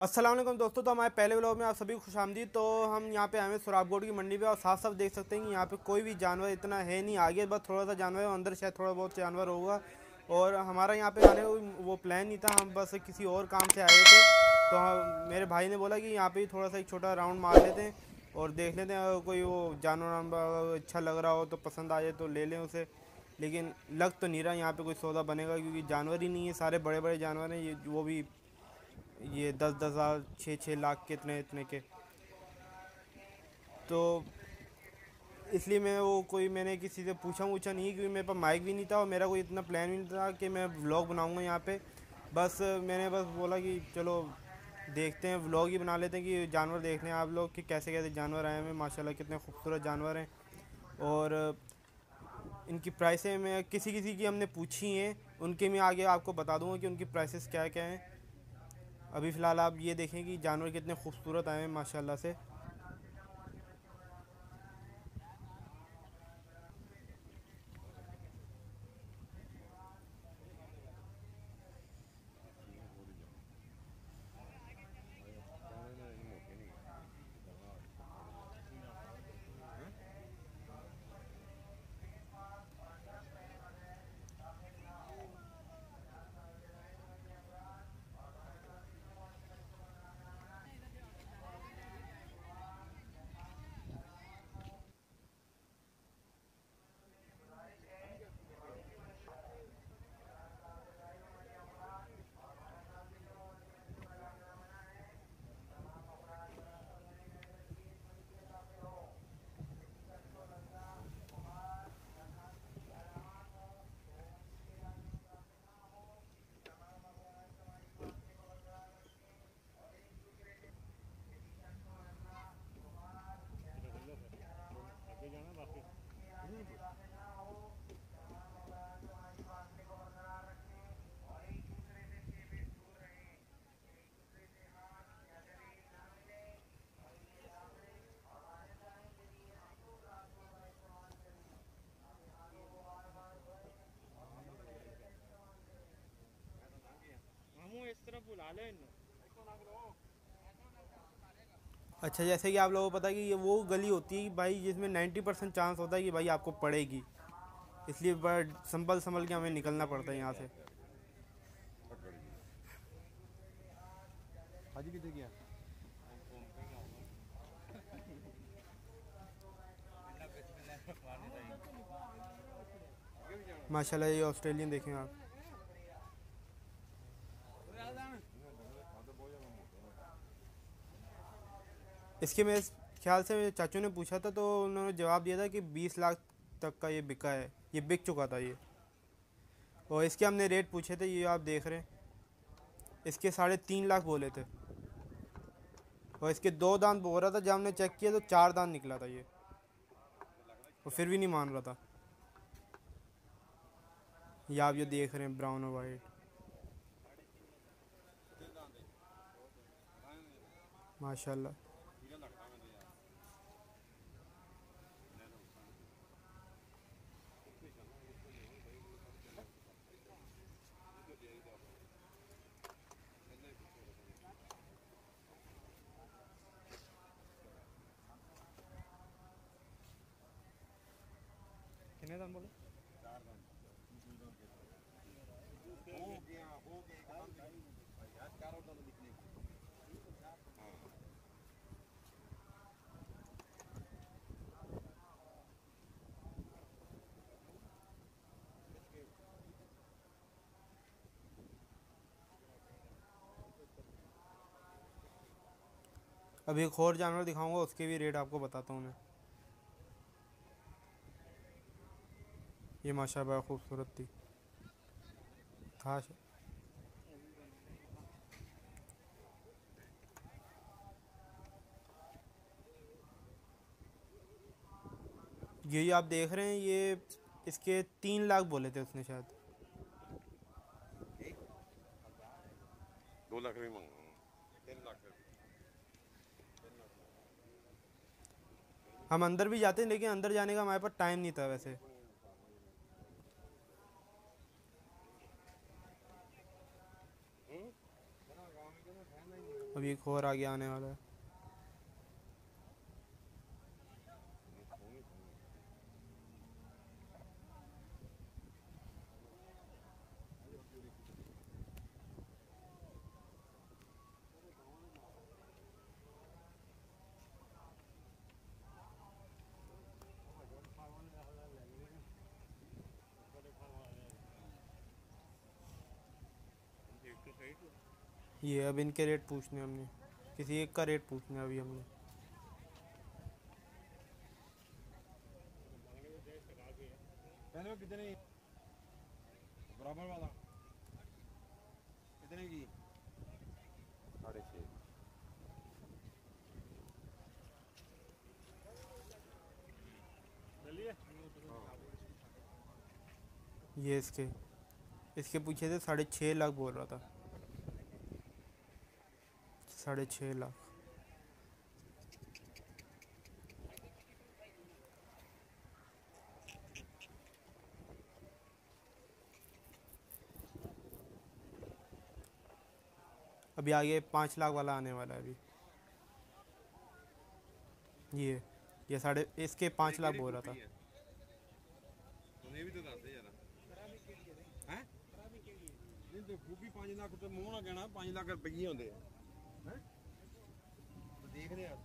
वालेकुम दोस्तों तो हमारे पहले व्लॉग में आप सभी खुश आमदी तो हम यहाँ पे आए हैं सुराबगोड की मंडी पे और साफ़ साफ़ देख सकते हैं कि यहाँ पे कोई भी जानवर इतना है नहीं आगे। बस थोड़ा सा जानवर है अंदर शायद थोड़ा बहुत जानवर होगा। और हमारा यहाँ पे आने वो प्लान नहीं था, हम बस किसी और काम से आए थे। तो हम, मेरे भाई ने बोला कि यहाँ पर थोड़ा सा एक छोटा राउंड मार लेते हैं और देख लेते हैं, अगर कोई वो जानवर अच्छा लग रहा हो तो पसंद आ जाए तो ले लें उसे। लेकिन लग तो नहीं रहा, यहाँ पे कोई सौदा बनेगा क्योंकि जानवर ही नहीं है, सारे बड़े बड़े जानवर हैं, ये वो भी ये दस दस हज़ार, छः छः लाख के इतने इतने के। तो इसलिए मैं वो कोई मैंने किसी से पूछा वूछा नहीं क्योंकि मेरे पास माइक भी नहीं था और मेरा कोई इतना प्लान भी नहीं था कि मैं व्लॉग बनाऊँगा यहाँ पे। बस मैंने बस बोला कि चलो देखते हैं व्लॉग ही बना लेते हैं कि जानवर देख लें आप लोग कि कैसे कैसे जानवर आए हैं। माशाल्लाह कितने खूबसूरत जानवर हैं और इनकी प्राइसें मैं किसी किसी की हमने पूछी हैं, उनके मैं आगे आपको बता दूँगा कि उनकी प्राइसेस क्या क्या हैं। अभी फ़िलहाल आप ये देखें कि जानवर कितने खूबसूरत आए हैं माशाल्लाह से। अच्छा जैसे कि आप लोगों को पता है कि ये वो गली होती है भाई जिसमें 90 परसेंट चांस होता है कि भाई आपको पड़ेगी। इसलिए संभल संभल के हमें निकलना पड़ता है यहाँ से। हाजी कितने किया माशाल्लाह ये ऑस्ट्रेलियन देखें आप। इसके मेरे ख्याल से मेरे चाचू ने पूछा था तो उन्होंने जवाब दिया था कि 20 लाख तक का ये बिका है, ये बिक चुका था ये। और इसके हमने रेट पूछे थे, ये आप देख रहे हैं। इसके साढ़े तीन लाख बोले थे। और इसके दो दांत बोल रहा था, जब हमने चेक किया तो चार दांत निकला था ये। और फिर भी नहीं मान रहा था। ये आप जो देख रहे हैं ब्राउन और वाइट माशाल्लाह। दाम बोले। अभी एक और जानवर दिखाऊँगा उसके भी रेट आपको बताता हूँ मैं। ये माशाल्लाह खूबसूरत थी। था श- ये आप देख रहे हैं ये इसके तीन लाख बोले थे उसने शायद। दो लाख रुपये मांगा। लाख हम अंदर भी जाते हैं लेकिन अंदर जाने का हमारे पास टाइम नहीं था वैसे। अभी एक और आगे आने वाला है। ये अब इनके रेट पूछने हमने। किसी एक का रेट पूछना अभी हमने। कितने? बराबर वाला। कितने की? साढ़े छः ये इसके इसके पूछे थे साढ़े छः लाख बोल रहा था। साढ़े छः लाख अभी आगे पाँच लाख वाला आने वाला है अभी ये ये साढ़े इसके पाँच लाख बोल रहा था तुम्हें भी तो दस दे जरा हैं नहीं तो खूबी 5 ਲੱਖ ਤੇ ਮੂੰਹ ਨਾ ਕਹਿਣਾ 5 ਲੱਖ ਰੁਪਏ ਹੁੰਦੇ ਆ ਹੈ ਦੇਖਦੇ ਆ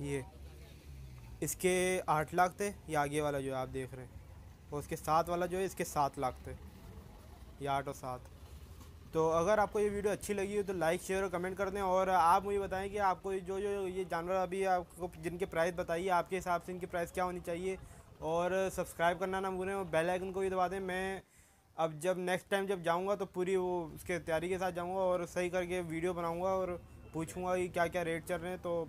ये, इसके आठ लाख थे, ये आगे वाला जो है आप देख रहे हैं। और उसके साथ वाला जो है, इसके सात लाख थे, ये आठ और सात। तो अगर आपको ये वीडियो अच्छी लगी हो तो लाइक, शेयर और कमेंट कर दें। और आप मुझे बताएँ कि आपको जो जो, ये जानवर अभी आपको जिनके प्राइस बताइए, आपके हिसाब से इनकी प्राइस क्या होनी चाहिए। और सब्सक्राइब करना ना भूलें और बेल आइकन को भी दबा दें। मैं अब जब नेक्स्ट टाइम जब जाऊँगा तो पूरी वो उसके तैयारी के साथ जाऊँगा और सही करके वीडियो बनाऊँगा और पूछूँगा कि क्या क्या रेट चल रहे हैं। तो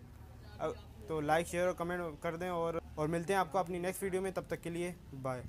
तो लाइक शेयर और कमेंट कर दें और और मिलते हैं आपको अपनी नेक्स्ट वीडियो में। तब तक के लिए बाय